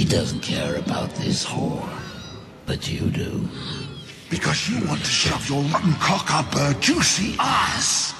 He doesn't care about this whore. But you do. Because you want to shove your rotten cock up her juicy ass.